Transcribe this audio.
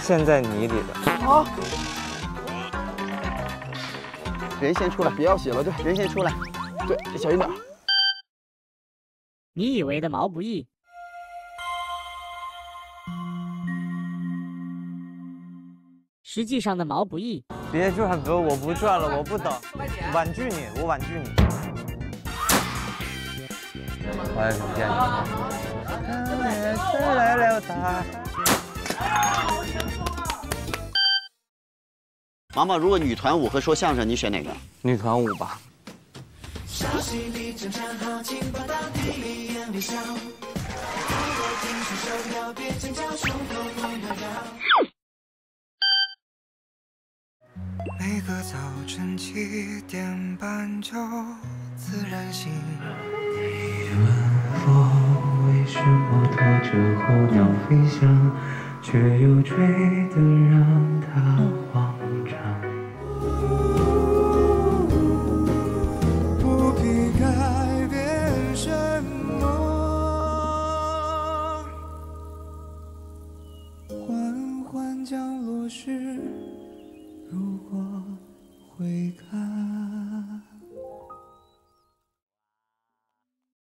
陷在泥里的。啊！人先出来，别要血了。对，人先出来。对，小心点。你以为的毛不易，实际上的毛不易。别转哥，我不转了，我不等，婉拒你，我婉拒你。我也不见你。毛毛，如果女团舞和说相声，你选哪个？女团舞吧。每个早晨七点半就自然醒。你问风为什么拖着候鸟飞翔，却又追得让